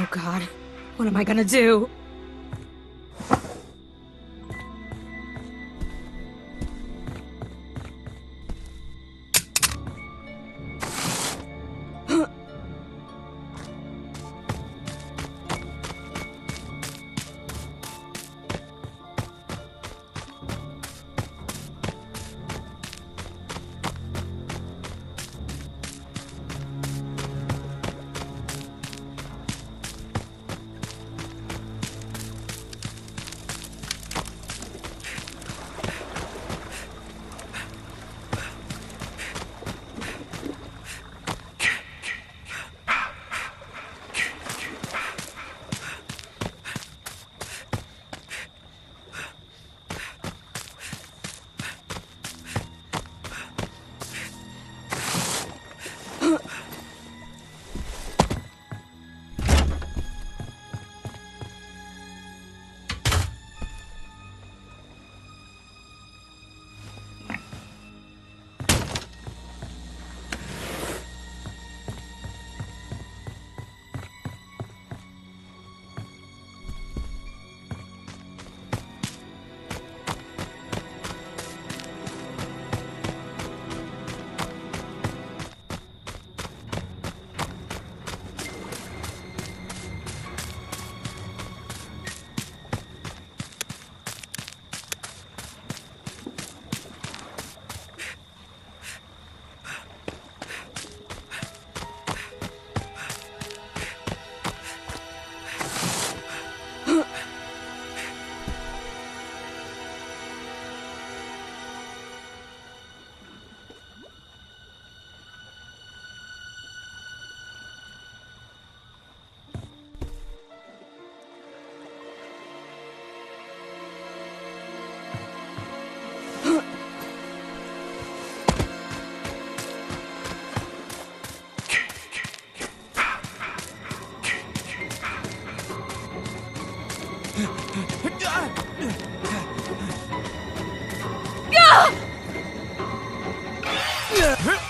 Oh god. What am I gonna do? God!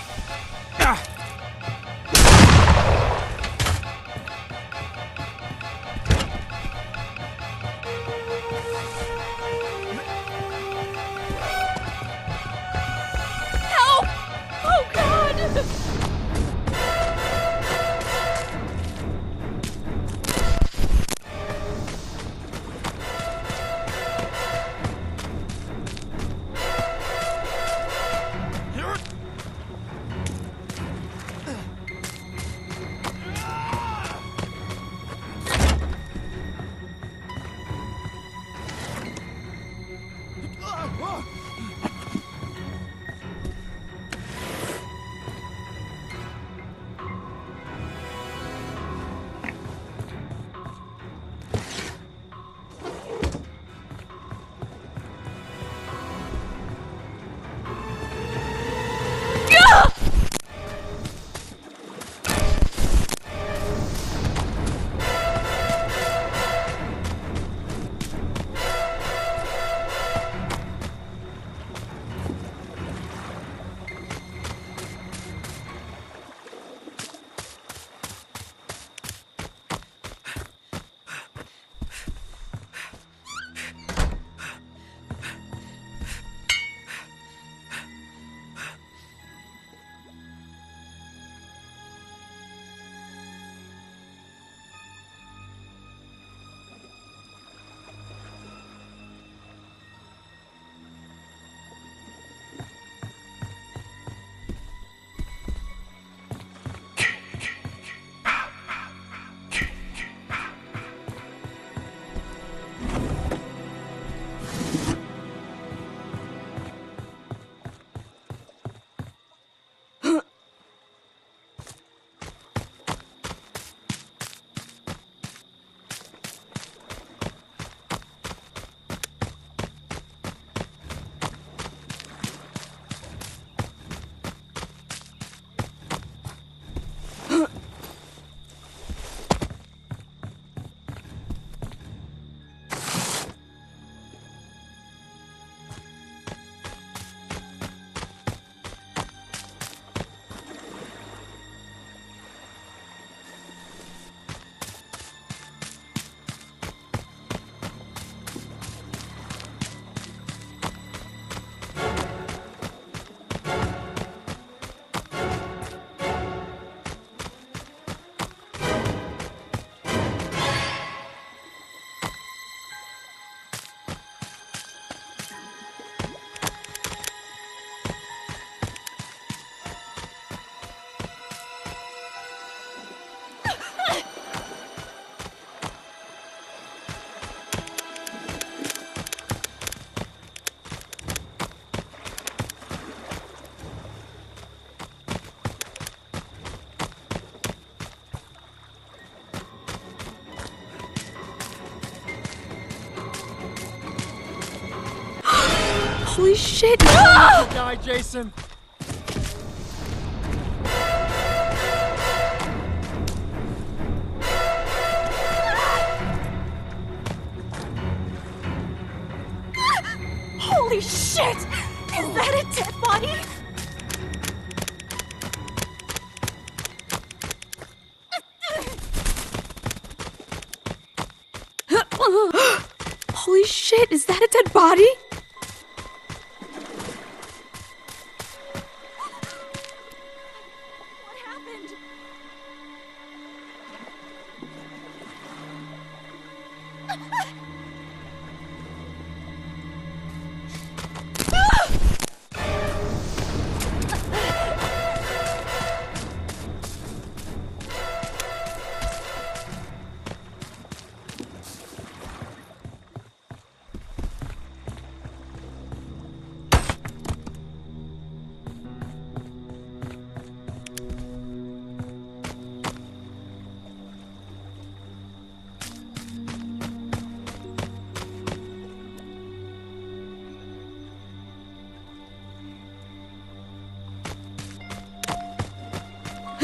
Holy shit! Ah! Die, Jason. Holy shit! Is that a dead body? Holy shit, is that a dead body? What happened?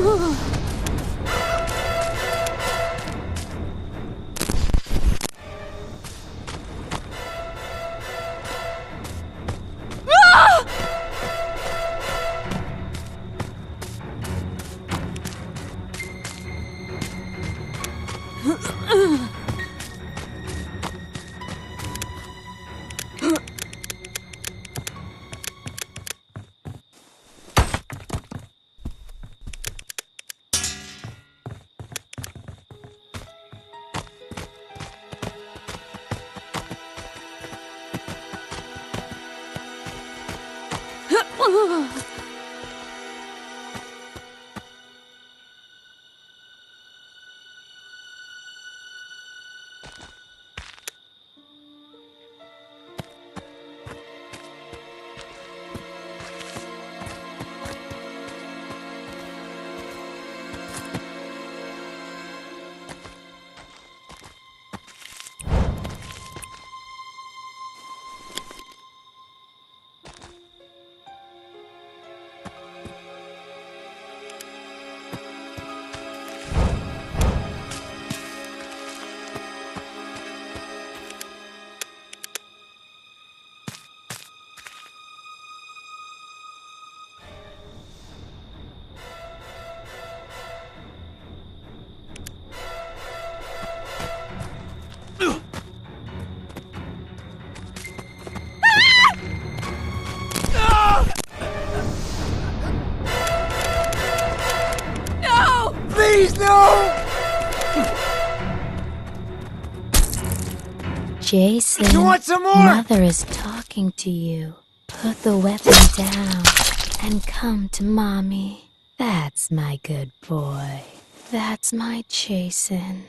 No! Jason, You want some more? Mother is talking to you. Put the weapon down and come to mommy. That's my good boy. That's my Jason.